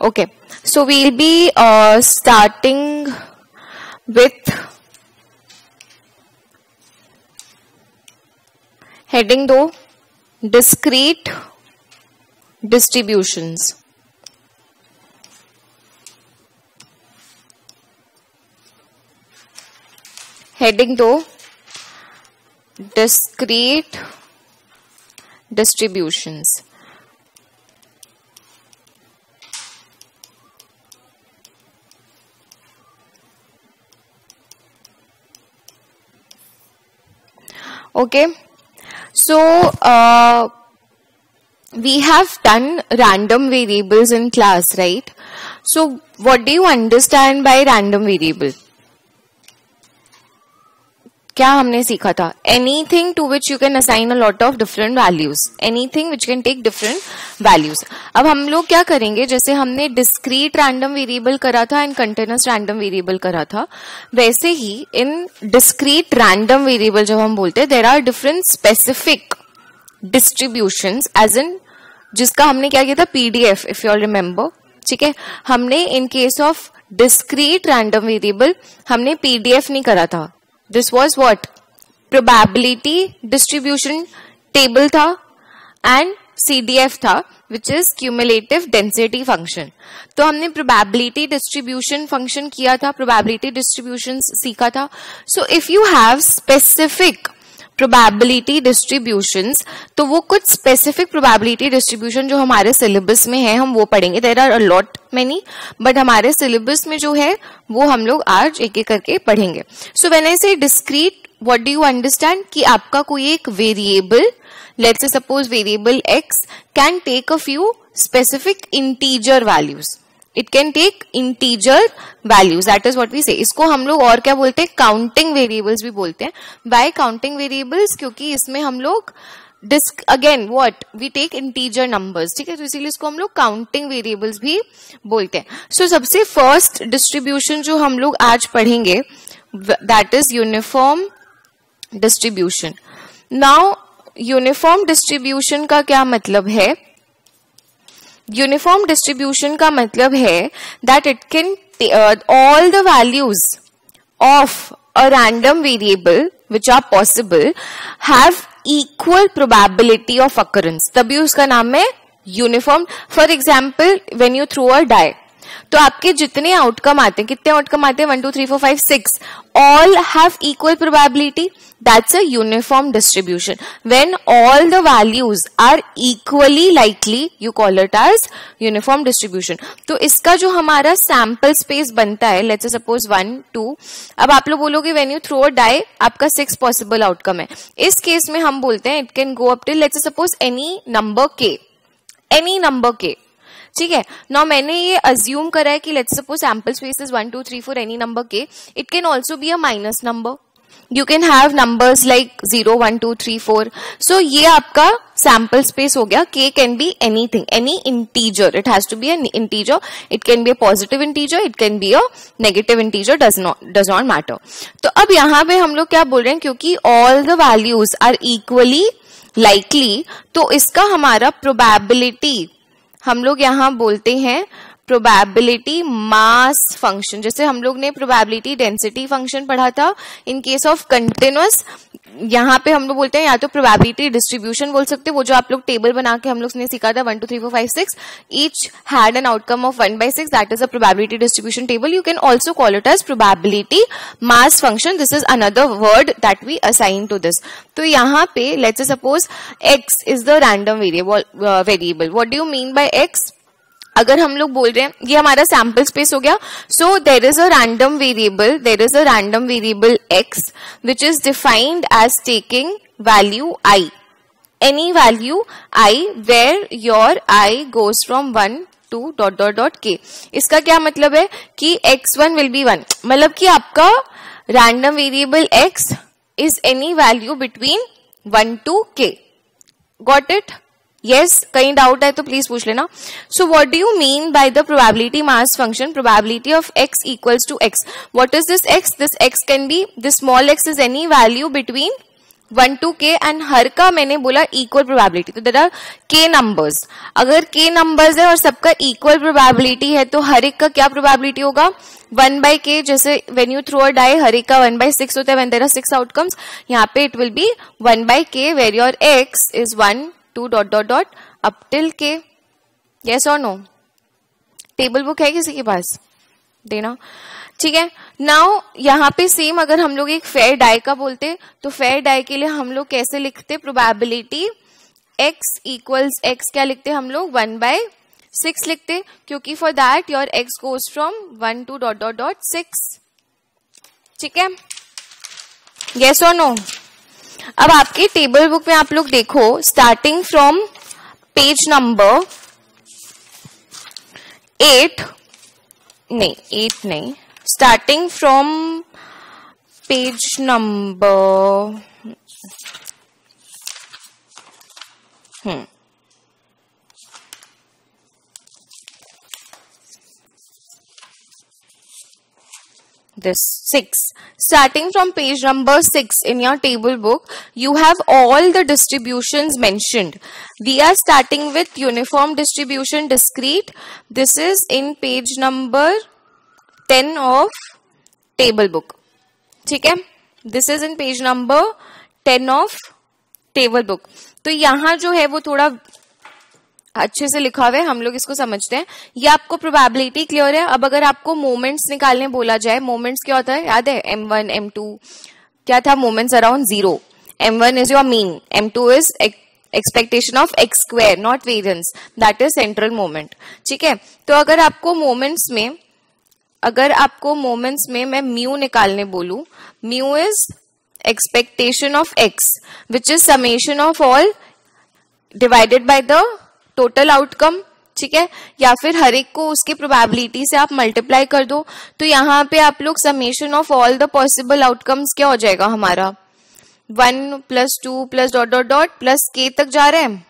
Okay, so we'll be uh, starting with heading though discrete distributions. Heading though discrete distributions. Okay? So uh, we have done random variables in class right? So what do you understand by random variable क्या हमने सीखा था? Anything to which you can assign a lot of different values anything which can take different values अब हम लोग क्या करेंगे? जैसे हमने डिस्क्रीट रैंडम वेरिएबल करा था एंड कंटिन्यूस रैंडम वेरिएबल करा था, वैसे ही इन डिस्क्रीट रैंडम वेरिएबल जब हम बोलते हैं there are different specific distribution as in जिसका हमने क्या किया था? PDF if you all remember ठीक है? हमने in case of discrete random variable हमने पीडीएफ नहीं करा था। This was what probability distribution table था एंड सीडीएफ था which is cumulative density function तो हमने प्रोबेबिलिटी डिस्ट्रीब्यूशन फ़ंक्शन किया था प्रोबेबिलिटी डिस्ट्रीब्यूशन सीखा था. So if you have specific probability distribution तो वो कुछ स्पेसिफिक प्रोबेबिलिटी डिस्ट्रीब्यूशन जो हमारे सिलेबस में है, हम वो पढ़ेंगे। There are a lot many but हमारे सिलेबस में जो है, वो हम लोग आज एक एक करके पढ़ेंगे। So when I say discrete what do you understand कि आपका कोई एक variable let's suppose variable X can take a few specific integer values it can take integer values that is what we say इसको हम लोग और क्या बोलते हैं? काउंटिंग वेरिएबल्स भी बोलते हैं. बाय काउंटिंग वेरिएबल्स क्योंकि इसमें हम लोग disc again what we take integer numbers ठीक है? तो इसीलिए इसको हम लोग काउंटिंग वेरिएबल्स भी बोलते हैं. सो so, सबसे फ़र्स्ट डिस्ट्रीब्यूशन जो हम लोग आज पढ़ेंगे that is uniform distribution now uniform distribution का क्या मतलब है? यूनिफॉर्म डिस्ट्रीब्यूशन का मतलब है that it can all the values of a random variable which are possible have equal probability of occurrence तभी उसका नाम है uniform for example when you through a die तो आपके जितने आउटकम आते हैं, कितने आउटकम आते हैं? One two three four five six all have equal probability that's a uniform distribution when all the values are equally likely you call it as uniform distribution तो इसका जो हमारा सैंपल स्पेस बनता है लेट्स सपोज़ वन टू अब आप लोग बोलोगे when you throw a die आपका सिक्स पॉसिबल आउटकम है। इस केस में हम बोलते हैं it can go up till let's suppose any number K any number K ठीक है? ना मैंने ये अज्यूम करा है कि let's suppose sample space is one two three four any number K it can also be a minus number you can have numbers like zero one two three four so ये आपका sample space हो गया. K can be anything any integer it has to be an integer it can be a positive integer it can be a negative integer does not does not matter तो अब यहाँ पे हम लोग क्या बोल रहे हैं? क्योंकि all the values are equally likely तो इसका हमारा प्रोबेबिलिटी हम लोग यहाँ बोलते हैं प्रोबेबिलिटी मास फ़ंक्शन जैसे हम लोग ने प्रोबेबिलिटी डेंसिटी फ़ंक्शन पढ़ा था इन केस ऑफ़ कंटिन्यूस यहाँ पे हम लोग बोलते हैं या तो प्रोबेबिलिटी डिस्ट्रीब्यूशन बोल सकते हैं, वो जो आप लोग टेबल बना के हम लोग ने सीखा था one two three four five six each had an outcome of one by six that is a probability distribution table you can also call it as probability mass function this is another word that we assign to this तो यहाँ पे let's suppose X is the random variable variable what do you mean by X अगर हम लोग बोल रहे हैं, ये हमारा सैंपल स्पेस हो गया। So there is a random variable there is a random variable X which is defined as taking value I any value I where your I goes from one two dot dot dot K इसका क्या मतलब है कि X one will be one मतलब कि आपका random variable X is any value between one two K got it yes, कहीं doubt है तो प्लीज़ पूछ लेना। So what do you mean by the probability mass function probability of X equals to X what is this X this X can be this small X is any value between one two K and हर का मैंने बोला equal probability तो there are के numbers अगर के numbers है और सबका इक्वल प्रोबेबिलिटी है तो हर एक का क्या प्रोबेबिलिटी होगा? वन बाय के जैसे when you through a die हर एक का वन बाय सिक्स होता है. When there are six outcomes यहाँ पे it will be one by K where your X is one two dot dot dot up till K yes और no table book है किसी के पास? देना। ठीक है? नाउ यहाँ पे सेम अगर हम लोग एक फेयर डाई का बोलते तो फेयर डाई के लिए हम लोग कैसे लिखते? प्रोबेबिलिटी एक्स इक्वल्स एक्स क्या लिखते हम लोग? वन बाय सिक्स लिखते, क्योंकि for that your X goes from one two dot dot dot six ठीक है? येस और नो अब आपके टेबल बुक में आप लोग देखो starting from page number eight नहीं एट नहीं starting from page number hmm. This 6 starting from page number 6 in your table book you have all the distributions mentioned we are starting with uniform distribution discrete this is in page number ten of table book ठीक है this is in page number ten of table book तो यहाँ जो है वो थोड़ा अच्छे से लिखा हुआ है, हम लोग इसको समझते हैं। ये आपको प्रोबेबिलिटी क्लियर है। अब अगर आपको मोमेंट्स निकालने बोला जाए मोमेंट्स क्या होता है? याद है? एम वन एम टू क्या था? Moments around zero M one is your mean M two is expectation of X square not variance that is central moment ठीक है? तो अगर आपको मोमेंट्स में, अगर आपको मोमेंट्स में मैं म्यू निकालने बोलू mu is expectation of X which is summation of all divided by the total outcome ठीक है? या फिर हर एक को उसकी प्रोबेबिलिटी से आप मल्टीप्लाई कर दो तो यहाँ पे आप लोग summation of all the possible outcomes क्या हो जाएगा हमारा? One plus two plus dot dot dot plus K तक जा रहे हैं।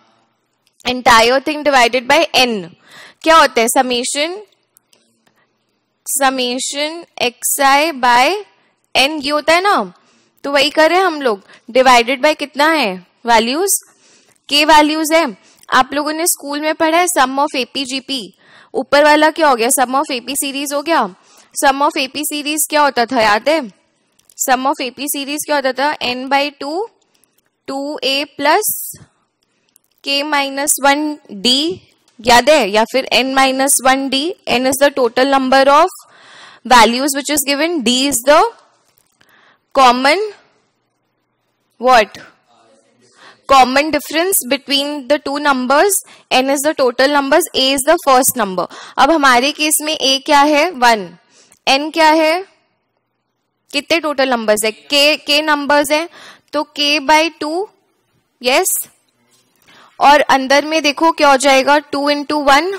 Entire thing divided by N क्या होता है? Summation summation X I by N ये होता है ना? तो वही कर रहे हैं हम लोग। डिवाइडेड बाय कितना है? वैल्यूज़ के वैल्यूज़ है। आप लोगों ने स्कूल में पढ़ा है सम ऑफ़ एपी एपीजीपी ऊपर वाला क्या हो गया? सम ऑफ़ एपी सीरीज़ हो गया? सम ऑफ़ एपी सीरीज़ क्या होता था, याद है? सम ऑफ़ एपी सीरीज़ क्या होता था? N by two two a plus k minus one d याद है? या फिर n minus one d n is the total number of values which is given d is the common what common difference between the two numbers. N is the total numbers, a is the first number. अब हमारे case में a क्या है? One n क्या है? कितने total numbers है? K k numbers है. तो k बाई टू यस और अंदर में देखो क्या हो जाएगा? Two into one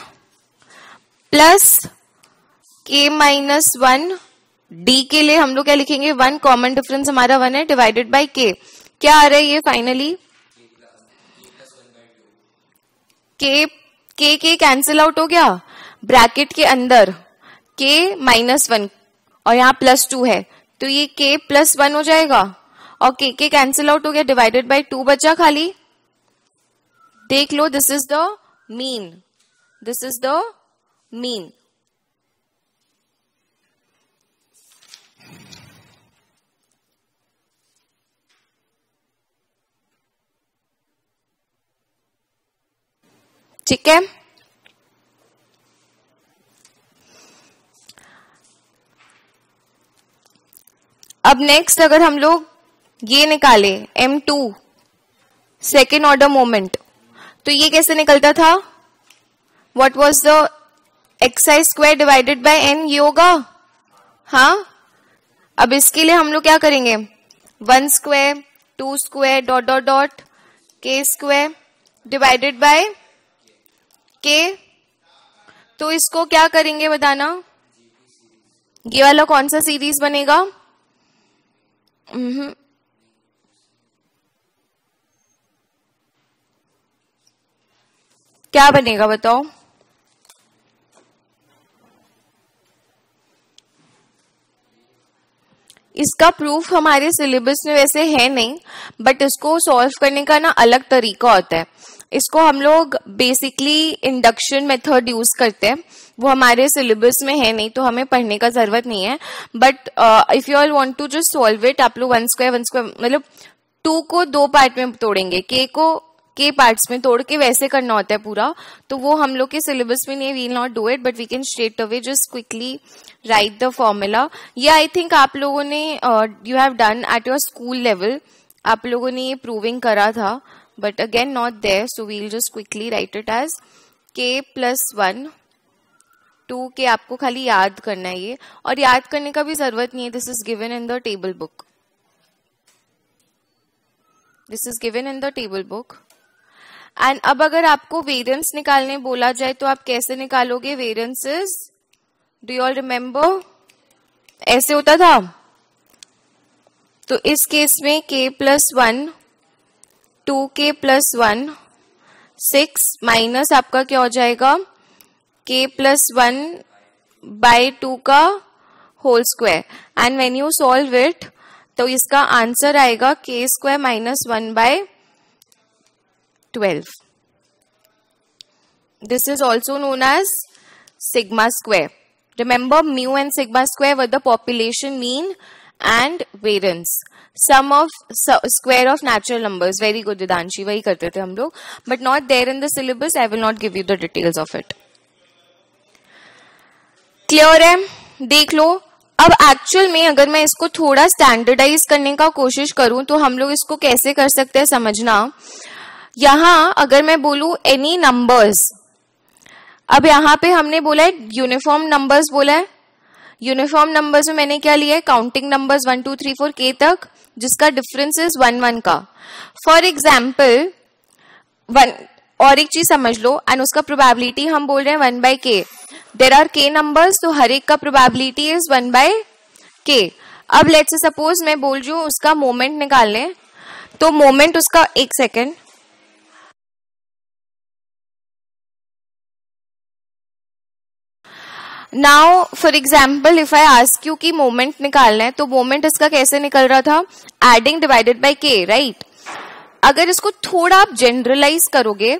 plus k minus one d के लिए हम लोग क्या लिखेंगे? वन कॉमन डिफरेंस हमारा वन है डिवाइडेड बाय के क्या आ रहा है ये फाइनली के के के कैंसिल आउट हो गया। ब्रैकेट के अंदर के माइनस वन और यहाँ प्लस टू है। तो ये के प्लस वन हो जाएगा। और के के कैंसिल आउट हो गया डिवाइडेड बाय टू बचा खाली। देख लो this is the mean this is the mean ठीक है? अब नेक्स्ट अगर हम लोग ये निकाले M2 सेकेंड ऑर्डर मोमेंट तो ये कैसे निकलता था? What was the x's square divided by n ये होगा। हाँ? अब इसके लिए हम लोग क्या करेंगे? One square, two square, dot dot dot, k square, divided by k? तो इसको क्या करेंगे बताना? ये वाला कौन सा सीरीज़ बनेगा? क्या बनेगा बताओ? इसका प्रूफ हमारे सिलेबस में वैसे है नहीं बट इसको सॉल्व करने का ना अलग तरीका होता है। इसको हम लोग बेसिकली इंडक्शन मेथड यूज़ करते हैं। वो हमारे सिलेबस में है नहीं तो हमें पढ़ने का ज़रूरत नहीं है। But if you all want to just solve it आप लोग वन स्क्वायर वन स्क्वायर मतलब टू को दो पार्ट में तोड़ेंगे। के को के पार्ट्स में तोड़ के वैसे करना होता है पूरा। तो वो हम लोग के सिलेबस में नहीं we'll not do it but we can straight away just quickly write the formula ये आई थिंक आप लोगों ने you have done at your school level आप लोगों ने ये प्रूविंग करा था। But again not there so we'll just quickly write it as k plus one two के आपको खाली याद करना है ये। और याद करने का भी ज़रूरत नहीं है। This is given in the table book this is given in the table book and अब अगर आपको वेरियंस निकालने बोला जाए तो आप कैसे निकालोगे? Variances do you all remember ऐसे होता था। तो इस केस में k plus one two k plus one six minus आपका क्या हो जाएगा k plus one by two का whole square and when you solve it तो इसका आंसर आएगा k square minus one by 12. This is also known as sigma square. Remember, mu and sigma square were the population mean and variance. Sum of square of natural numbers. Very good Didanshi. वही करते थे हम लोग. But not there in the syllabus. I will not give you the details of it. Clear है देख लो अब actual में अगर मैं इसको थोड़ा स्टैंडर्डाइज करने का कोशिश करूँ तो हम लोग इसको कैसे कर सकते हैं समझना यहाँ अगर मैं बोलू एनी नंबर्स अब यहाँ पे हमने बोला है यूनिफॉर्म नंबर्स बोला है यूनिफॉर्म नंबर्स में मैंने क्या लिया है counting numbers one two three four k तक, जिसका डिफरेंस इज़ वन वन का। फॉर एग्ज़ाम्पल वन और एक चीज़ समझ लो एंड उसका प्रोबेबिलिटी हम बोल रहे हैं वन बाय के देर आर के नंबर्स तो हर एक का प्रोबेबिलिटी इज़ वन बाय के अब लेट्स सपोज़ मैं बोल रही हूँ, उसका मोमेंट निकाल लें। तो मोमेंट उसका एक second now for example if I ask you की मोमेंट निकालना है तो मोमेंट इसका कैसे निकल रहा था? Adding divided by k right अगर इसको थोड़ा आप जनरलाइज करोगे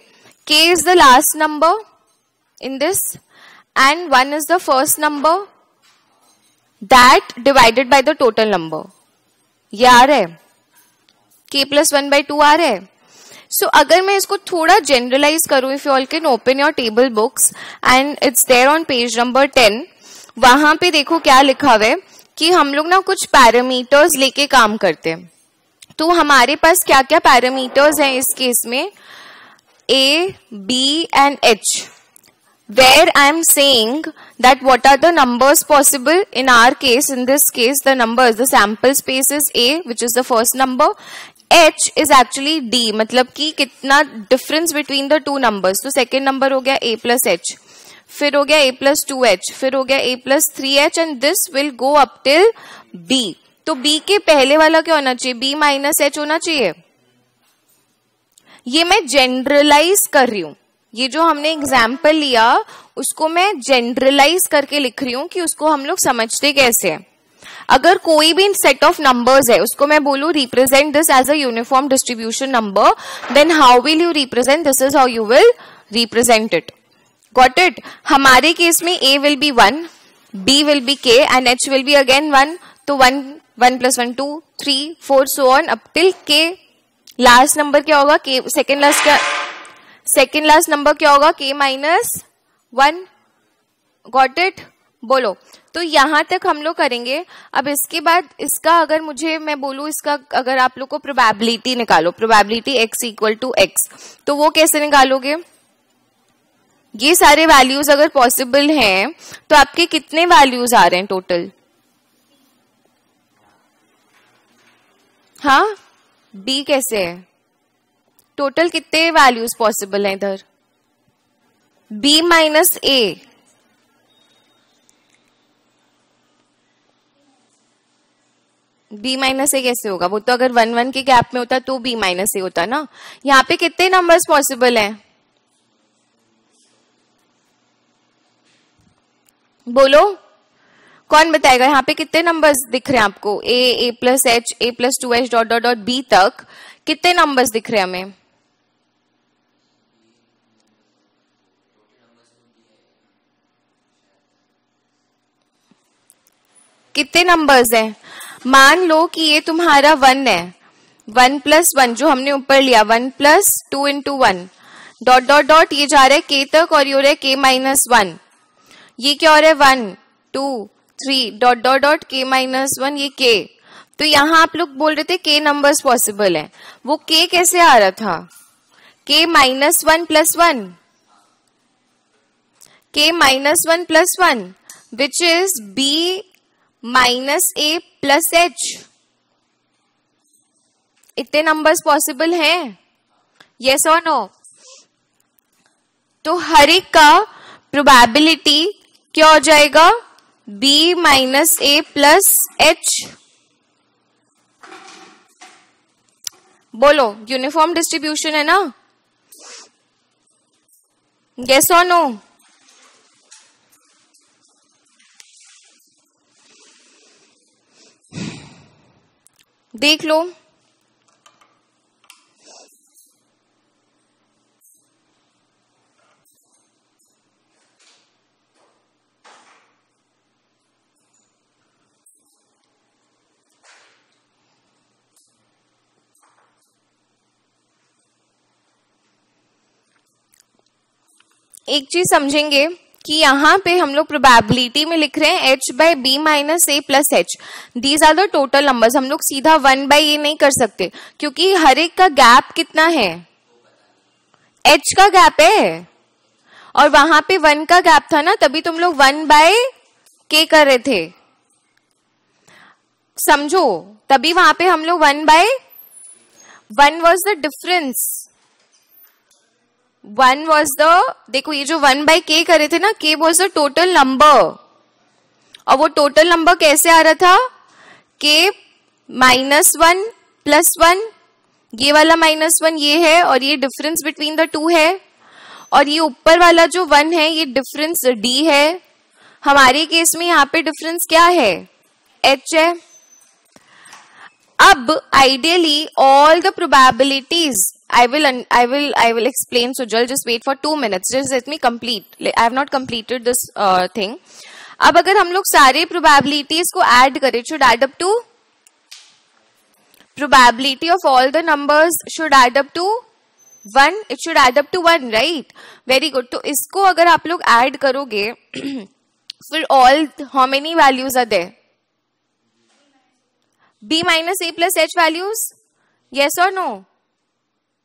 k is the last number in this and one is the first number that divided by the total number ये आ रहा है k plus one by two आ रहा है सो so, अगर मैं इसको थोड़ा जनरलाइज करूँ if you all can open your table books and it's there on page number ten वहाँ पे देखो क्या लिखा हुआ है कि हम लोग ना कुछ पैरामीटर्स लेके काम करते हैं। तो हमारे पास क्या क्या पैरामीटर्स हैं इस केस में? A b and h where I am saying that what are the numbers possible in our case in this case the numbers the sample space is A which is the first number h is actually d मतलब कि कितना difference between the two numbers तो second number हो गया a plus H फिर हो गया a plus two H फिर हो गया a plus three h and this will go up till b तो बी के पहले वाला क्या होना चाहिए? बी माइनस एच होना चाहिए? ये मैं जनरलाइज कर रही हूँ। ये जो हमने एग्ज़ाम्पल लिया, उसको मैं जनरलाइज करके लिख रही हूँ कि उसको हम लोग समझते कैसे हैं। अगर कोई भी सेट ऑफ़ नंबर्स है, उसको मैं बोलू represent this as a uniform distribution number then how will you represent this is how you will represent it got it हमारे केस में a will be one b will be k and h will be again one तो one one plus one two three four so on up till k last number क्या होगा? के second last क्या? Second last number क्या होगा? के minus one got it बोलो। तो यहाँ तक हम लोग करेंगे। अब इसके बाद इसका अगर मुझे, मैं बोलू इसका, अगर आप लोग को प्रोबेबिलिटी निकालो probability x equal to x तो वो कैसे निकालोगे? ये सारे वैल्यूज़ अगर पॉसिबल हैं तो आपके कितने वैल्यूज़ आ रहे हैं टोटल हाँ? बी कैसे है? टोटल कितने वैल्यूज़ पॉसिबल हैं इधर? B minus a b minus a कैसे होगा? वो तो अगर वन वन के गैप में होता तो बी माइनस ए होता ना? यहाँ पे कितने नंबर्स पॉसिबल हैं? बोलो। कौन बताएगा? यहाँ पे कितने नंबर्स दिख रहे हैं आपको? A a plus h a plus two h dot dot dot b तक कितने नंबर्स दिख रहे हैं हमें? कितने नंबर्स हैं? मान लो कि ये तुम्हारा वन है। वन प्लस वन, जो हमने ऊपर लिया, one plus two into one dot dot dot ये जा रहा है के तक और ये हो रहा है के माइनस वन ये क्या हो रहा है? One two three dot dot dot k minus one ये के तो यहाँ आप लोग बोल रहे थे के नंबर्स पॉसिबल है। वो के कैसे आ रहा था? K minus one plus one k minus one plus one which is b minus a plus h. इतने नंबर्स पॉसिबल हैं? यस और नो तो हर एक का प्रोबेबिलिटी क्या हो जाएगा? B minus a plus h बोलो यूनिफॉर्म डिस्ट्रीब्यूशन है ना? यस और नो देख लो। एक चीज़ समझेंगे। कि यहाँ पे हम लोग प्रोबेबिलिटी में लिख रहे हैं h by b minus a plus h these are the total numbers हम लोग सीधा वन बाई ए नहीं कर सकते, क्योंकि हर एक का गैप कितना है? एच का गैप है। और वहाँ पे वन का गैप था ना, तभी तुम लोग वन बाय के कर रहे थे। समझो, तभी वहाँ पे हम लोग one by one was the difference one was the देखो ये जो वन बाई के करे थे ना के वॉज़ द टोटल नंबर और वो टोटल नंबर कैसे आ रहा था? के माइनस वन प्लस वन ये वाला माइनस वन ये है और ये डिफरेंस बिटवीन द टू है. और ये ऊपर वाला जो वन है, ये डिफरेंस डी है. हमारे केस में यहाँ पे डिफरेंस क्या है? एच है. अब ideally all the probabilities I will I will I will explain Sujal just wait for two minutes just let me complete I have not completed this uh, thing अब अगर हम लोग सारे प्रोबेबिलिटीज को ऐड करें should add up to probability of all the numbers should add up to one it should add up to one right very good तो इसको अगर आप लोग ऐड करोगे फिर all how many values are there b minus a plus h values yes or no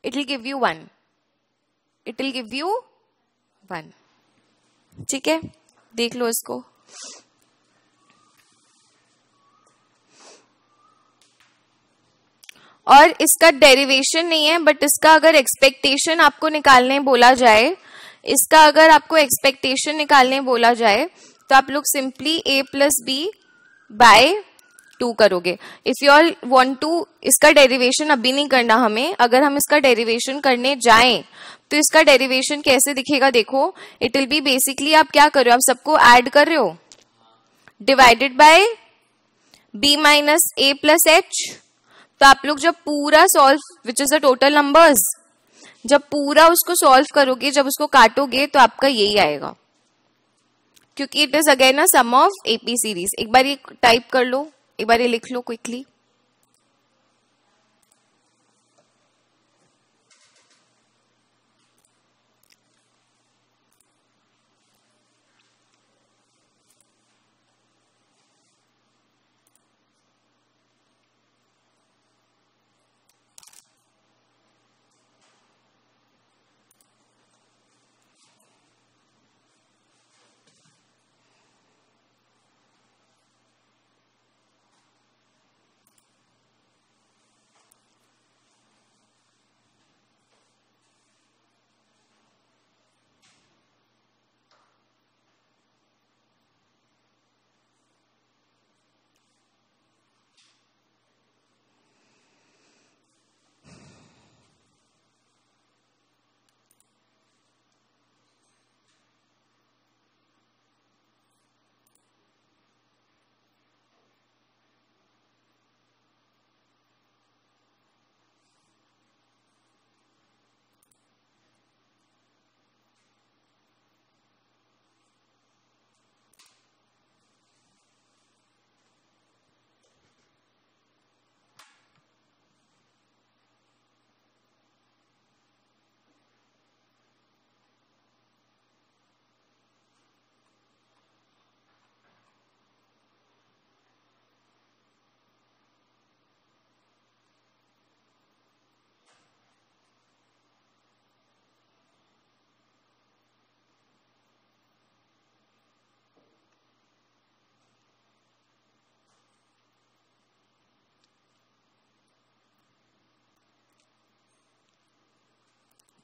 It will give you one it will give you one ठीक है? देख लो इसको। और इसका डेरिवेशन नहीं है बट इसका अगर एक्सपेक्टेशन आपको निकालने बोला जाए, इसका अगर आपको एक्सपेक्टेशन निकालने बोला जाए तो आप लोग simply a plus b by two करोगे। If you all want to इसका डेरिवेशन अभी नहीं करना हमें। अगर हम इसका डेरिवेशन करने जाएँ तो इसका डेरिवेशन कैसे दिखेगा देखो। इट विल बी बेसिकली आप क्या कर रहे हो? आप सबको ऐड कर रहे हो? Divided by b minus a plus h तो आप लोग जब पूरा solve which is the total numbers जब पूरा उसको सॉल्व करोगे, जब उसको काटोगे तो आपका यही आएगा। क्योंकि it is again a sum of AP series एक बार ये टाइप कर लो। एक बार ये लिख लो क्विकली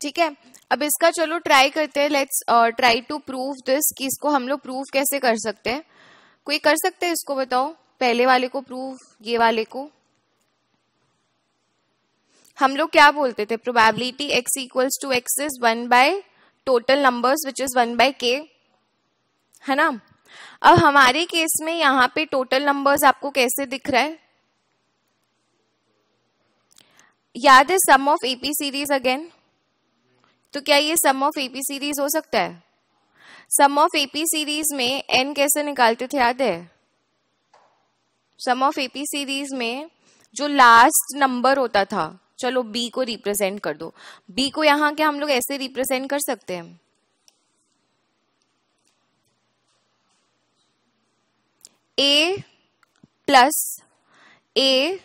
ठीक है? अब इसका चलो ट्राई करते हैं let's try to prove this कि इसको हम लोग प्रूव कैसे कर सकते हैं। कोई कर सकते हैं इसको बताओ? पहले वाले को प्रूव ये वाले को। हम लोग क्या बोलते थे? Probability x equals to x is one by total numbers which is one by k है ना? अब हमारे केस में यहाँ पे टोटल नंबर्स आपको कैसे दिख रहा है? याद है sum of AP series again तो क्या ये सम ऑफ़ एपी सीरीज़ हो सकता है? सम ऑफ़ एपी सीरीज़ में एन कैसे निकालते थे, याद है? सम ऑफ़ एपी सीरीज़ में जो लास्ट नंबर होता था, चलो बी को रिप्रेजेंट कर दो। बी को यहाँ क्या हम लोग ऐसे रिप्रेजेंट कर सकते हैं? A plus a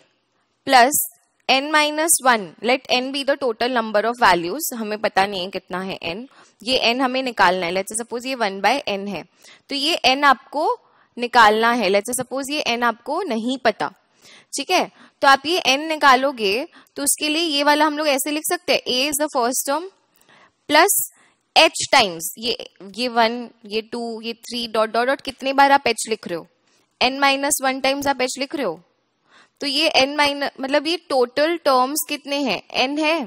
plus n minus one let n be the total number of values हमें पता नहीं है कितना है एन ये एन हमें निकालना है. लेट्स सपोज़ ये वन बाय एन है. तो ये एन आपको निकालना है. लेट्स सपोज़ ये एन आपको नहीं पता. ठीक है? तो आप ये एन निकालोगे तो उसके लिए ये वाला हम लोग ऐसे लिख सकते हैं. A is the first term plus h times ये ये वन ये टू ये थ्री डॉट डॉट डॉट कितने बार आप एच लिख रहे हो? एन माइनस वन टाइम्स आप एच लिख रहे हो? तो ये एन माइनस मतलब ये टोटल टर्म्स कितने हैं? एन है।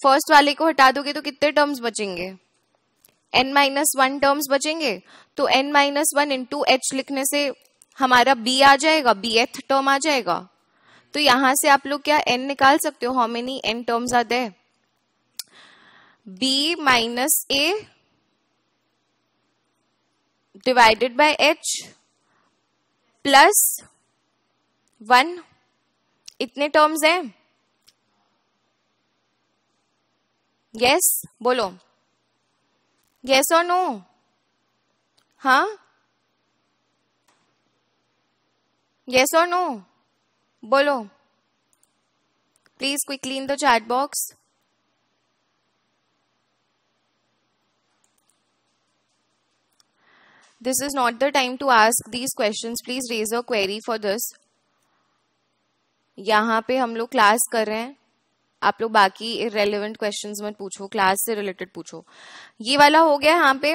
फ़र्स्ट वाले को हटा दोगे तो कितने टर्म्स बचेंगे? एन माइनस वन टर्म्स बचेंगे? तो n minus one into h लिखने से हमारा बी आ जाएगा बी एथ टर्म आ जाएगा। तो यहाँ से आप लोग क्या एन निकाल सकते हो? How many n terms are there b minus a divided by h plus one, इतने टर्म्स हैं। यस बोलो। यस और नो हाँ? यस और नो बोलो। Please quickly in the chat box this is not the time to ask these question please raise a query for this यहाँ पे हम लोग क्लास कर रहे हैं। आप लोग बाकी रेलिवेंट क्वेश्चंस मत पूछो क्लास से रिलेटेड पूछो। ये वाला हो गया यहाँ पे।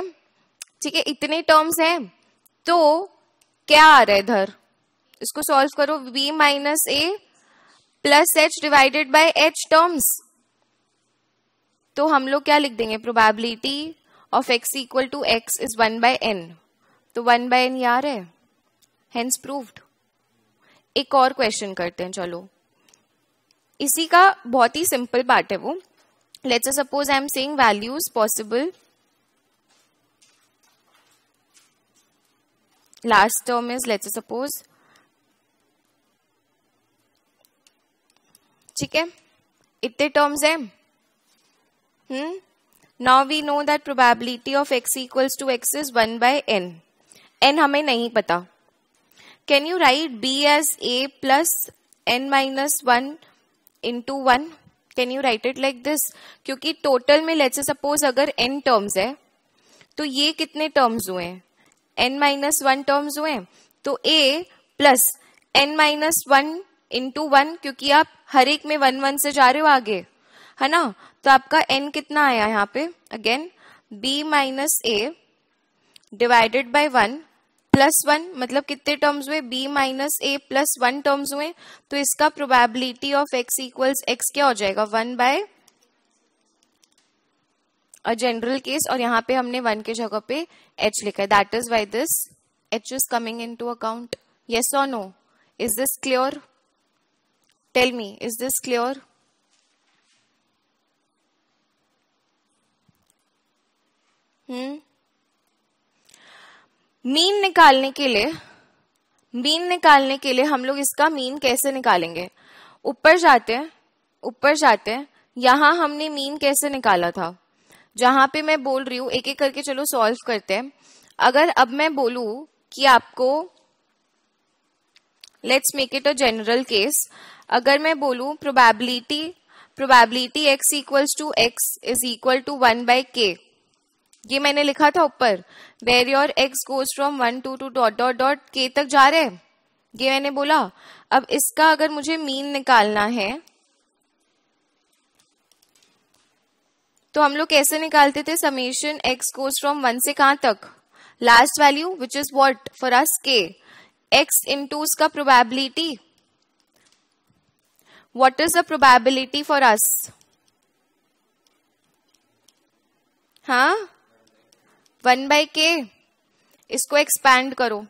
ठीक है, इतने टर्म्स हैं तो क्या आ रहा है इधर? इसको सॉल्व करो। V minus a plus h divided by h terms तो हम लोग क्या लिख देंगे? Probability of x equal to x is one by n तो वन बाय एन यार है हेंस प्रूव्ड एक और क्वेश्चन करते हैं, चलो। इसी का बहुत ही सिंपल पार्ट है वो। Let's suppose I am saying values possible last term is let's suppose ठीक है? इतने टर्म्स है। हम्म? Now we know that probability of x equals to x is one by n n हमें नहीं पता। Can you write b as a plus n minus 1 into 1 can you write it like this क्योंकि total में let's suppose अगर n terms है तो ये कितने टर्म्स हुए n माइनस वन टर्म्स हुए तो a plus n minus one into one क्योंकि आप हर एक में वन वन से जा रहे हो आगे है ना तो आपका n कितना आया यहाँ पे again b minus a divided by one plus one मतलब कितने टर्म्स हुए? B minus a plus one terms हुए। तो इसका probability of x equals x क्या हो जाएगा? One by a general case और यहाँ पे हमने वन के जगह पे एच लिखा है। That is why this h is coming into account yes और no is this clear tell me is this clear hmm mean निकालने के लिए, मीन निकालने के लिए हम लोग इसका मीन कैसे निकालेंगे? ऊपर जाते ऊपर जाते हैं यहाँ हमने मीन कैसे निकाला था? जहाँ पे मैं बोल रही हूँ एक एक करके चलो सॉल्व करते हैं। अगर अब मैं बोलू कि आपको let's make it a general case अगर मैं बोलू probability probability x equals to x is equal to one by k ये मैंने लिखा था ऊपर where your x goes from one to two dot dot dot k तक जा रहे ये मैंने बोला, अब इसका अगर मुझे मीन निकालना है तो हम लोग कैसे निकालते थे? Summation x goes from one से कहाँ तक? Last value which is what for us k x into उसका probability what is the probability for us हाँ? वन बाई के, इसको एक्सपैंड करो।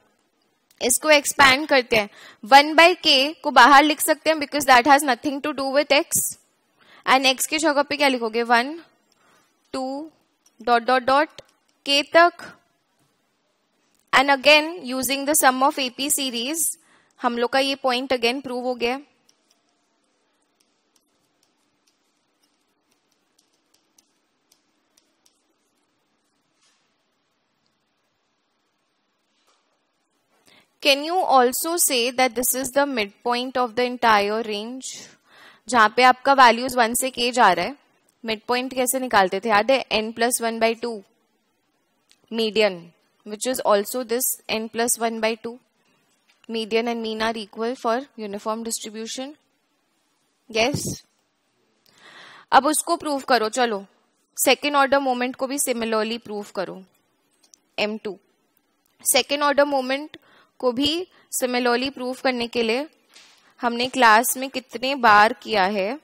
इसको एक्सपैंड करते हैं। वन बाई के को बाहर लिख सकते हैं because that has nothing to do with x and x की जगह पे क्या लिखोगे? One, two, dot dot dot, k तक। And again using the sum of AP series हम लोग का ये पॉइंट अगेन प्रूव हो गया। Can also say that this is the mid point of the entire range जहाँ पे आपका वैल्यूज़ वन से के जा रहा है। मिड पॉइंट कैसे निकालते थे? याद है n plus one by two median which is also this n plus one by two median and mean are equal for uniform distribution yes अब उसको प्रूव करो, चलो। सेकेंड ऑर्डर मोमेंट को भी सिमिलरली प्रूव करो। M two second order moment को भी similarly prove करने के लिए हमने क्लास में कितने बार किया है?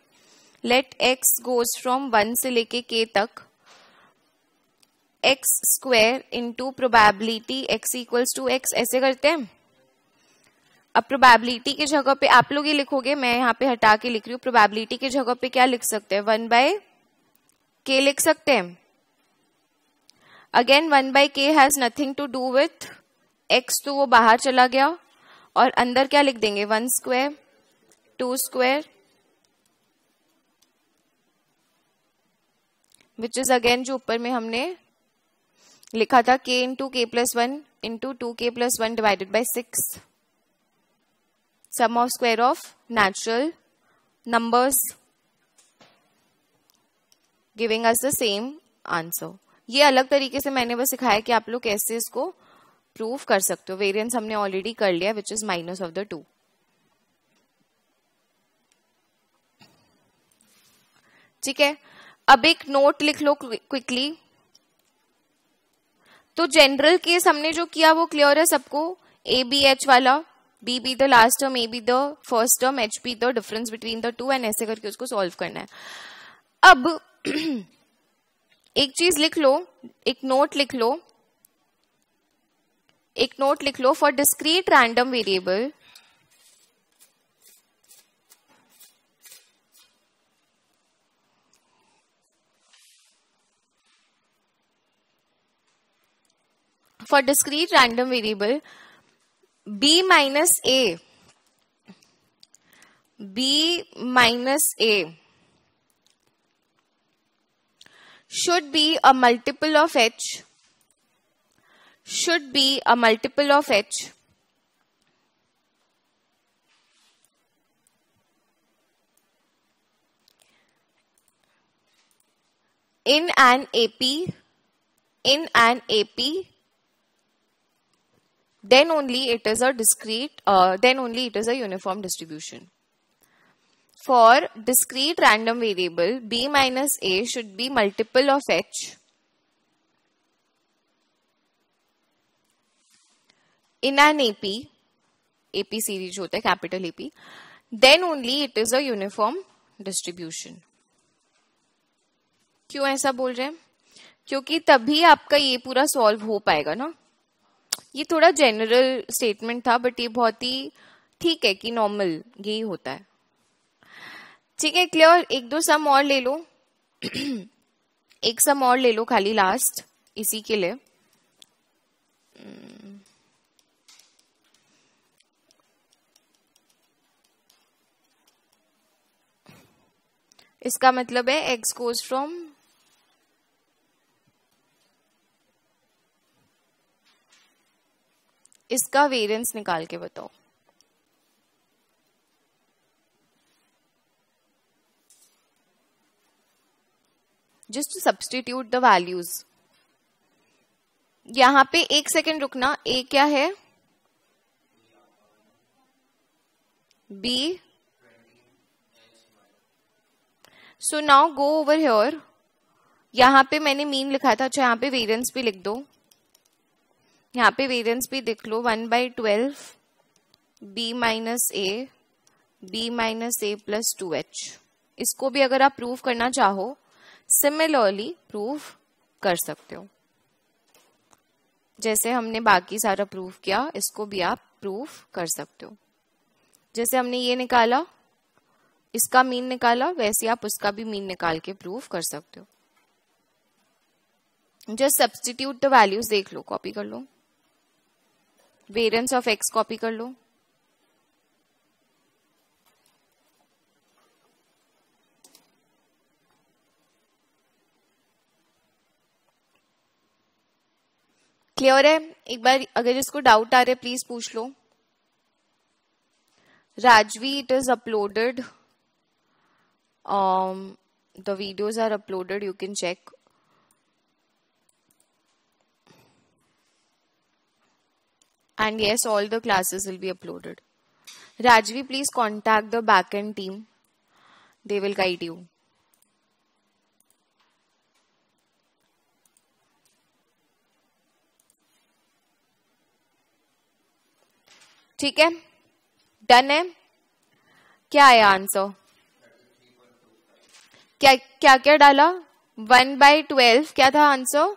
Let x goes from one से लेके के तक। X square into probability x equals to x ऐसे करते हैं? अब प्रोबेबिलिटी की जगह पे आप लोग ये लिखोगे, मैं यहाँ पे हटा के लिख रही हूँ प्रोबेबिलिटी की जगह पे क्या लिख सकते हैं? वन बाय के लिख सकते हैं? Again one by k has nothing to do with x तो वो बाहर चला गया और अंदर क्या लिख देंगे? One square two square which is again जो ऊपर में हमने लिखा था k into k plus one into two k plus one divided by six sum of square of natural numbers giving us the same answer ये अलग तरीके से मैंने बस सिखाया कि आप लोग कैसे इसको प्रूव कर सकते हो. वेरियंस हमने ऑलरेडी कर लिया which is minus of the two ठीक है? अब एक नोट लिख लो क्विकली तो जनरल केस हमने जो किया, वो क्लियर है सबको? ए बी एच वाला. B b the last term a b the first term h b the difference between the two and ऐसे करके उसको सॉल्व करना है. अब, एक चीज़ लिख लो, एक नोट लिख लो. एक नोट लिख लो for discrete random variable for discrete random variable b minus a b minus a should be a multiple of h should be a multiple of h. In an AP in an AP then only it is a discrete uh, then only it is a uniform distribution. For discrete random variable b minus a should be multiple of h in an AP, AP series होता है capital AP, then only it is a uniform distribution. क्यों ऐसा बोल रहे हैं? क्योंकि तभी आपका ये पूरा सॉल्व हो पाएगा ना। ये थोड़ा जनरल स्टेटमेंट था बट ये बहुत ही ठीक है कि नॉर्मल यही होता है। ठीक है क्लियर एक दो सम और ले लो। एक सम और ले लो खाली लास्ट इसी के लिए। इसका मतलब है एक्स गोज फ्रॉम इसका वेरिएंस निकाल के बताओ। Just to substitute the values यहाँ पे एक सेकेंड रुकना ए क्या है? B So now go over here. यहाँ पे मैंने मीन लिखा था अच्छा यहाँ पे वेरियंस भी लिख दो। यहाँ पे वेरियंस भी देख लो one by twelve b minus a b minus a plus two h इसको भी अगर आप प्रूव करना चाहो सिमिलरली प्रूव कर सकते हो। जैसे हमने बाकी सारा प्रूव किया, इसको भी आप प्रूव कर सकते हो। जैसे हमने ये निकाला इसका मीन निकाला, वैसे आप उसका भी मीन निकाल के प्रूव कर सकते हो। जस्ट सब्सटीट्यूट द वैल्यूज़ देख लो कॉपी कर लो। वेरियंस ऑफ़ एक्स कॉपी कर लो। क्लियर है? एक बार अगर इसको डाउट आ रहे प्लीज़ पूछ लो। Rajvi it is uploaded the videos are uploaded you can check and yes all the classes will be uploaded rajvi please contact the backend team they will guide you ठीक है done है क्या आया answer क्या क्या क्या डाला? One by twelve, क्या था answer?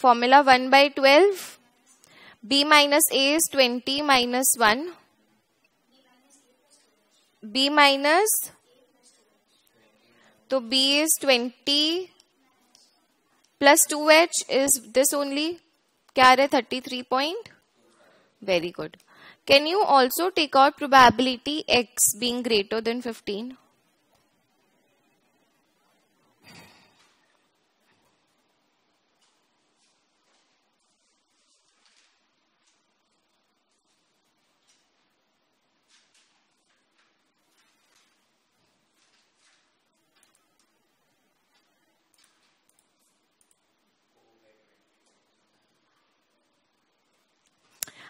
Formula one by twelve b minus a is twenty minus one b minus तो b is twenty plus two h is this only क्या आ है? Thirty three point very good can you also take out probability x being greater than fifteen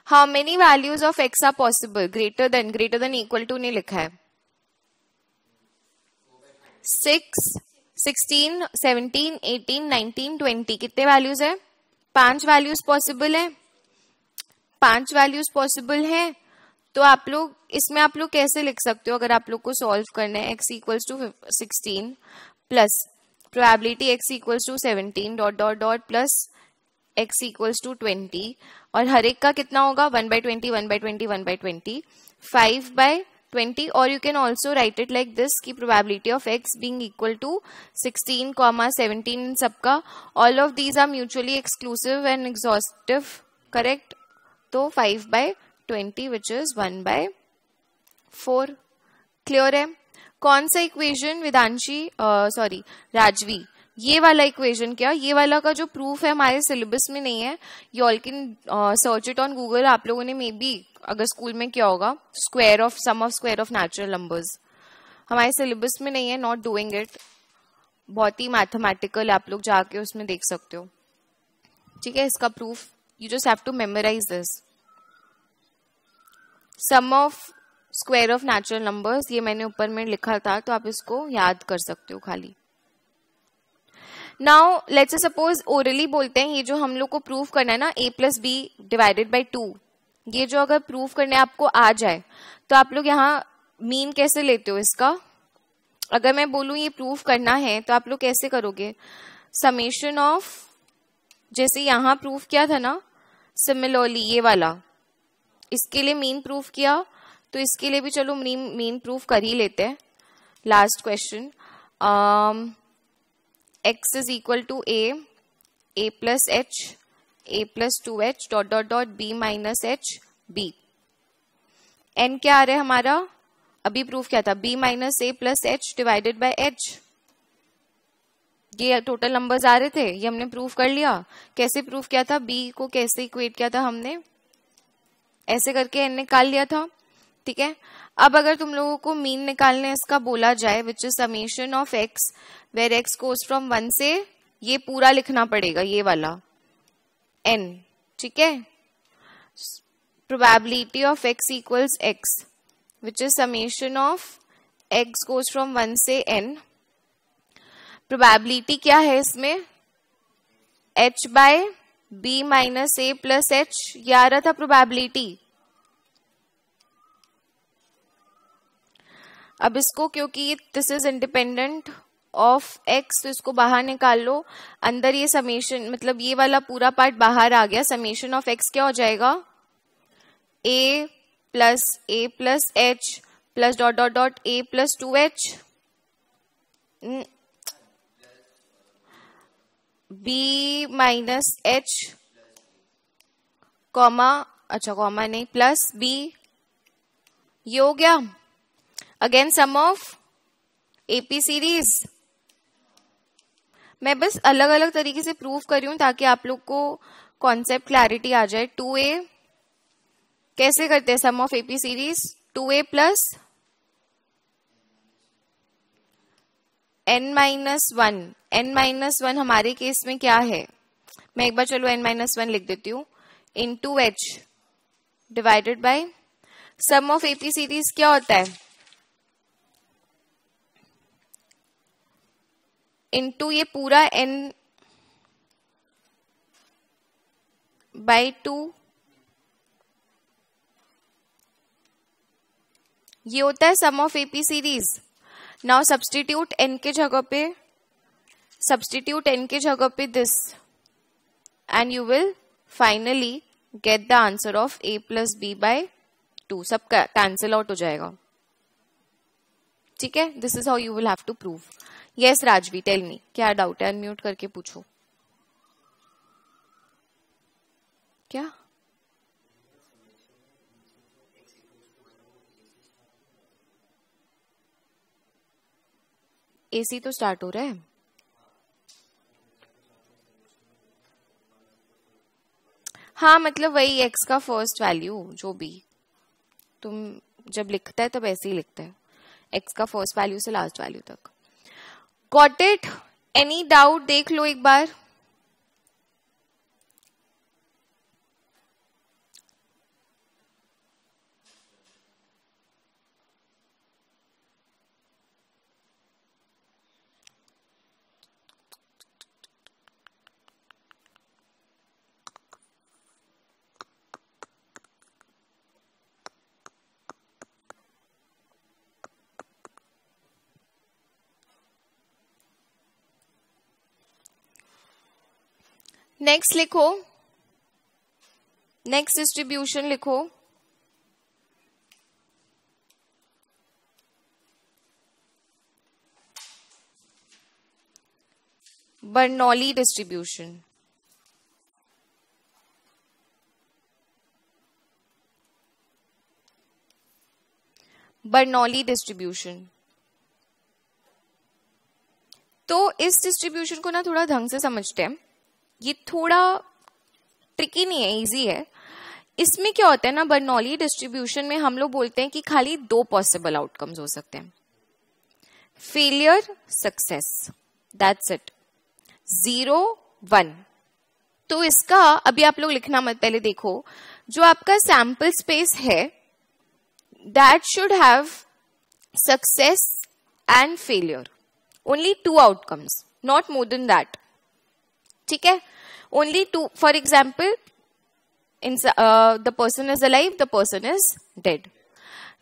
how many values of x are possible greater than greater than equal to नहीं लिखा है। Six sixteen seventeen eighteen nineteen twenty कितने values है? पाँच values possible है। पाँच values possible है। तो आप लोग, इसमें आप लोग कैसे लिख सकते हो अगर आप लोग को सॉल्व करना है? X equals to sixteen plus probability x equals to seventeen dot dot dot plus x equals to twenty और हर एक का कितना होगा? One by twenty one by twenty one by twenty five by twenty और you can also write it like this की probability of x being equal to sixteen comma seventeen सबका. All of these are mutually exclusive and exhaustive correct तो five by twenty which is one by four clear है? कौन सा equation विदांशी sorry Rajvi? ये वाला equation क्या? ये वाला का जो प्रूफ है हमारे सिलेबस में नहीं है। You all can search it on Google आप लोगों ने मे बी अगर स्कूल में क्या होगा square of sum of square of natural numbers हमारे सिलेबस में नहीं है नॉट डूइंग इट बहुत ही मैथमेटिकल आप लोग जाके उसमें देख सकते हो। ठीक है, इसका proof you just have to memorise this sum of square of natural numbers ये मैंने ऊपर में लिखा था तो आप इसको याद कर सकते हो खाली। नाउ लेट्स सपोज़ ओरली बोलते हैं, ये जो हम लोग को प्रूव करना है ना a plus b divided by two ये जो अगर प्रूव करने आपको आ जाए तो आप लोग यहाँ मीन कैसे लेते हो इसका? अगर मैं बोलूँ ये प्रूव करना है तो आप लोग कैसे करोगे? समेशन ऑफ़ जैसे यहाँ प्रूफ किया था ना सिमिलरली ये वाला, इसके लिए मीन प्रूफ किया तो इसके लिए भी चलो मीन प्रूफ कर ही लेते हैं। Last question x is equal to a a plus h, a plus 2h dot dot dot, b minus h, b. N क्या आ रहा है हमारा? अभी प्रूफ क्या था? B minus a plus h divided by h ये टोटल नंबर्स आ रहे थे? ये हमने प्रूफ कर लिया। कैसे प्रूफ किया था? B को कैसे इक्वेट किया था हमने? ऐसे करके एन निकाल लिया था। ठीक है? अब अगर तुम लोगों को मीन निकालने इसका बोला जाए which is summation of x where x goes from one से, ये पूरा लिखना पड़ेगा, ये वाला। एन ठीक है? Probability of x equals x which is summation of x goes from one से एन प्रोबेबिलिटी क्या है इसमें? H by b minus a plus h ये आ रहा था प्रोबेबिलिटी अब इसको क्योंकि this is independent of x तो इसको बाहर निकाल लो। अंदर ये समेशन मतलब ये वाला पूरा पार्ट बाहर आ गया। समेशन ऑफ़ एक्स क्या हो जाएगा? A plus a plus h plus dot dot dot a plus two h b minus h comma अच्छा कॉमा नहीं प्लस बी ये हो गया। Again sum of AP series मैं बस अलग अलग तरीके से प्रूव कर हूँ ताकि आप लोग को कॉन्सेप्ट क्लैरिटी आ जाए। टू ए कैसे करते हैं sum of AP series two a plus n minus one n minus one हमारे केस में क्या है? मैं एक बार चलो एन माइनस वन लिख देती हूँ। Into h divided by sum of AP series क्या होता है? इंटू ये पूरा एन बाई टू ये होता है sum of AP series now substitute n के जगह पे सब्सटीट्यूट एन के जगह पे this and you will finally get the answer of a plus b by two सब कैंसिल आउट हो जाएगा. ठीक है? This is how you will have to prove yes Rajvi tell me क्या डाउट है अनम्यूट करके पूछो। क्या? एसी तो स्टार्ट हो रहा है। हाँ मतलब वही एक्स का फ़र्स्ट वैल्यू जो भी। तुम जब लिखता है, तब ऐसे ही लिखता है। एक्स का फ़र्स्ट वैल्यू से लास्ट वैल्यू तक। गॉट इट एनी डाउट देख लो एक बार। नेक्स्ट लिखो। नेक्स्ट डिस्ट्रीब्यूशन लिखो। बर्नौली डिस्ट्रीब्यूशन बर्नौली डिस्ट्रीब्यूशन तो इस डिस्ट्रीब्यूशन को ना थोड़ा ढंग से समझते हैं। ये थोड़ा ट्रिकी नहीं है इजी है। इसमें क्या होता है ना बर्नौली डिस्ट्रीब्यूशन में हम लोग बोलते हैं कि खाली दो पॉसिबल आउटकम्स हो सकते हैं। Failure success that's it zero one तो इसका अभी आप लोग लिखना मत, पहले देखो। जो आपका सैंपल स्पेस है that should have success and failure only two outcomes not more than that ठीक है? Only two for example in the person is alive the person is dead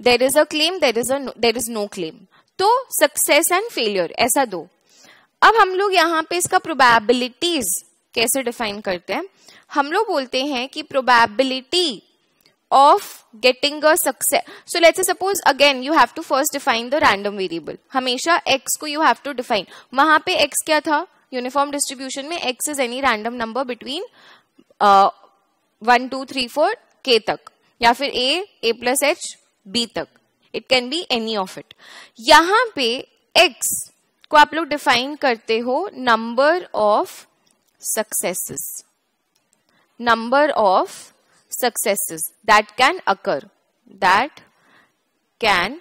there is a claim there is there is no claim तो success and failure ऐसा दो। अब हम लोग यहाँ पे इसका प्रोबेबिलिटीज कैसे डिफाइन करते हैं? हम लोग बोलते हैं कि probability of getting a success so let's suppose again you have to first define the random variable हमेशा एक्स को यू हैव टू डिफाइन वहाँ पे एक्स क्या था? यूनिफॉर्म डिस्ट्रीब्यूशन में x is any random number between one two three four के तक, या फिर a a plus h b तक. It can be any of it यहाँ पे एक्स को आप लोग डिफाइन करते हो number of successes number of successes that can occur that can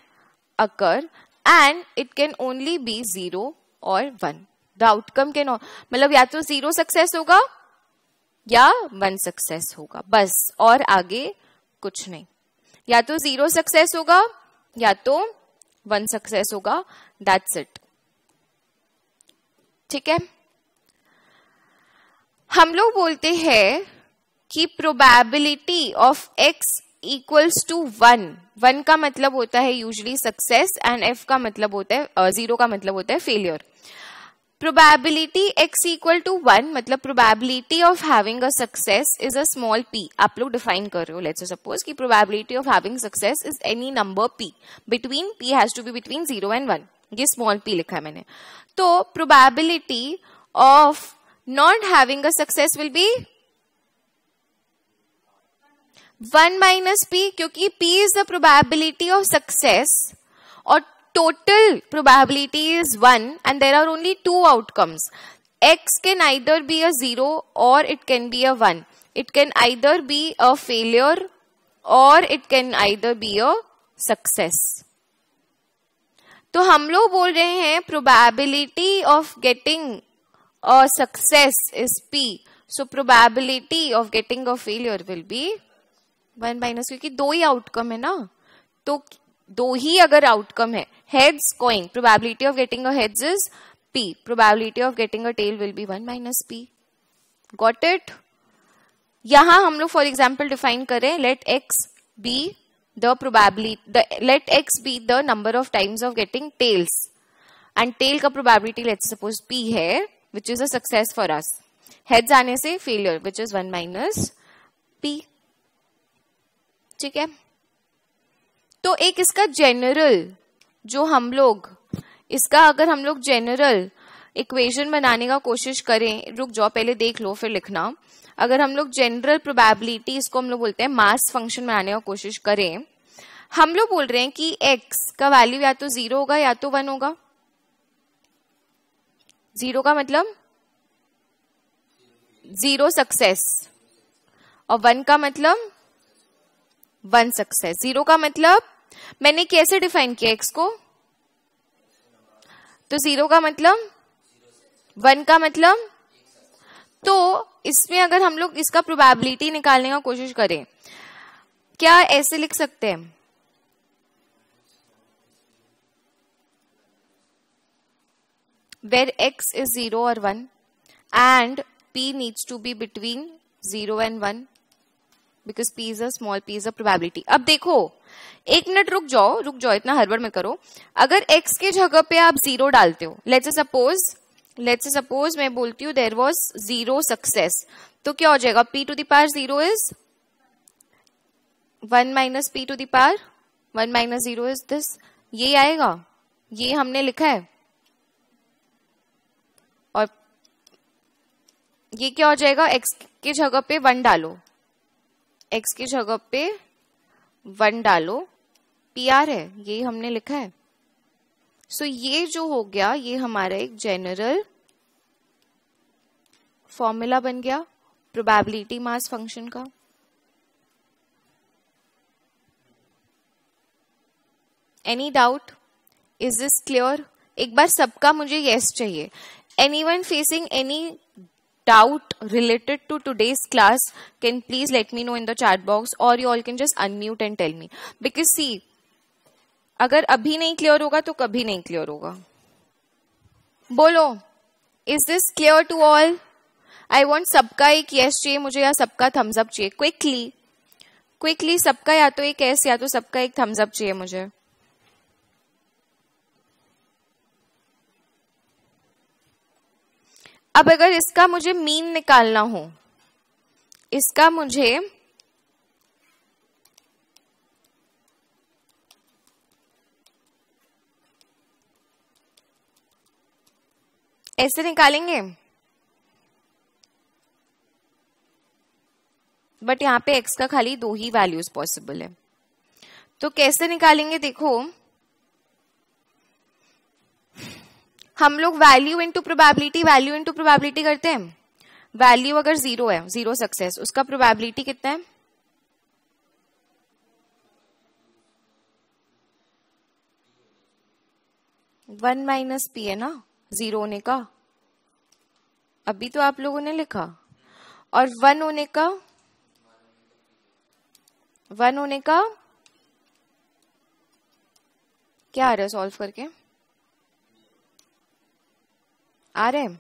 occur and it can only be zero और one the outcome के नो मतलब या तो ज़ीरो सक्सेस होगा या वन सक्सेस होगा। बस और आगे कुछ नहीं। या तो ज़ीरो सक्सेस होगा या तो वन सक्सेस होगा। दैट्स इट ठीक है? हम लोग बोलते हैं कि probability of x equals to one one का मतलब होता है यूजली सक्सेस एंड एफ़ का मतलब होता है ज़ीरो uh, का मतलब होता है failure probability x equal to one मतलब probability of having a success is a small p आप लोग डिफाइन कर रहे हो लेट्स सपोज़ कि probability of having success is any number p between p has to be between zero and one ये small p लिखा है मैंने। तो probability of not having a success will be one minus p क्योंकि p is the probability of success और total probability is 1 and there are only two outcomes. X can either be a 0 or it can be a 1. It can either be a failure or it can either be a success. तो हम लोग बोल रहे हैं probability of getting a success is P. So probability of getting a failure will be 1 minus क्योंकि दो ही outcome है ना तो दो ही अगर आउटकम है heads coin probability of getting a heads is p. Probability of getting a tail will be 1 minus p. Got it? यहाँ हम लोग फॉर एग्ज़ाम्पल डिफाइन करें let X be the probability let X be the number of times of getting tails and tail का probability let suppose P है which is a success for us heads आने से failure which is one minus P ठीक है? तो एक इसका general जो हम लोग, इसका अगर हम लोग जनरल इक्वेशन बनाने का कोशिश करें, रुक जाओ, पहले देख लो, फिर लिखना। अगर हम लोग जनरल प्रोबेबिलिटी इसको हम लोग बोलते हैं मास फ़ंक्शन बनाने का कोशिश करें, हम लोग बोल रहे हैं कि एक्स का वैल्यू या तो ज़ीरो होगा या तो वन होगा। ज़ीरो का मतलब? ज़ीरो सक्सेस और वन का मतलब? वन सक्सेस ज़ीरो का मतलब? मैंने कैसे डिफाइन किया एक्स को? तो ज़ीरो का मतलब वन का मतलब तो इसमें अगर हम लोग इसका प्रोबेबिलिटी निकालने का कोशिश करें, क्या ऐसे लिख सकते हैं? वेर एक्स इज़ ज़ीरो और one and P needs to be between zero and one because P is a small P is a probability अब देखो एक मिनट रुक जाओ रुक जाओ, इतना हड़बड़ में करो। अगर एक्स के जगह पे आप ज़ीरो डालते हो लेट्स सपोज़ लेट्स सपोज़ मैं बोलती हूँ देर वॉज़ ज़ीरो सक्सेस तो क्या हो जाएगा? P to the power zero is one minus P to the power one minus zero is this ये आएगा, ये हमने लिखा है। और ये क्या हो जाएगा? एक्स के जगह पे वन डालो। एक्स की जगह पे वन डालो पी आर है ये हमने लिखा है। सो so, ये जो हो गया ये हमारा एक जनरल फॉर्मूला बन गया प्रोबेबिलिटी मास फ़ंक्शन का। Any doubt is this clear एक बार सबका मुझे यस yes चाहिए। Any one facing any doubt related to today's class, can please let me know in the chat box or you all can just unmute and tell me. Because see, अगर अभी नहीं clear होगा तो कभी नहीं clear होगा। बोलो is this clear to all I want सबका एक यस चाहिए, मुझे या सबका थम्स अप चाहिए। क्विकली क्विकली सबका या तो एक एस या तो सबका एक थम्स अप चाहिए मुझे। अब अगर इसका मुझे मीन निकालना हो, इसका मुझे ऐसे निकालेंगे। बट यहाँ पे एक्स का खाली दो ही वैल्यूज़ पॉसिबल है। तो कैसे निकालेंगे? देखो हम लोग value into probability value into probability करते हैं। वैल्यू अगर ज़ीरो है ज़ीरो सक्सेस उसका प्रोबेबिलिटी कितना है? वन माइनस पी है ना? ज़ीरो होने का। अभी तो आप लोगों ने लिखा। और वन होने का? वन होने का? क्या आ रहा है सॉल्व करके? आ रहे हैं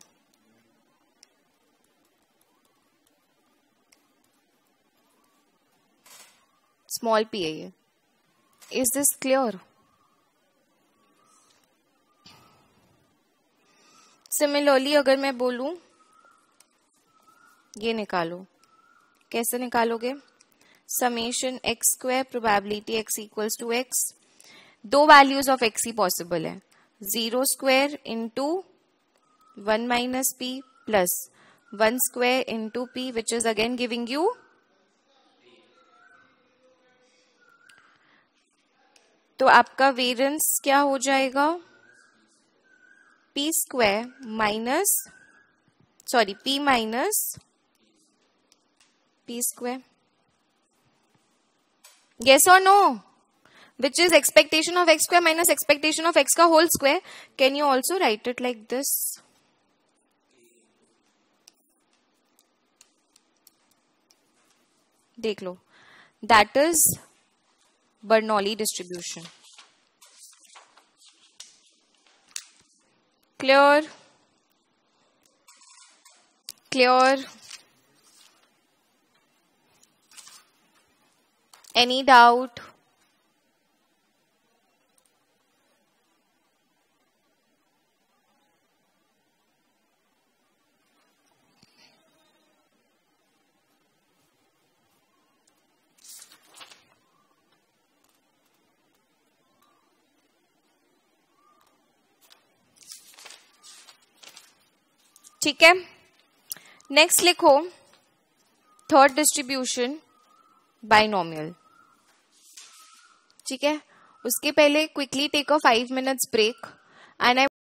स्मॉल पी है ये। इज़ दिस क्लियर सिमिलरली अगर मैं बोलूँ, ये निकालो। कैसे निकालोगे? Summation X square probability X equals to X दो वैल्यूज़ ऑफ़ एक्स ही पॉसिबल है। Zero square into one minus P plus one square into P which is again giving you तो आपका वेरियंस क्या हो जाएगा P square minus sorry P minus P square yes or no which is expectation of x square minus expectation of x ka whole square can you also write it like this देख लो। That is Bernoulli distribution clear clear any doubt? ठीक है? Next लिखो third distribution binomial ठीक है? उसके पहले quickly take a five minutes break and I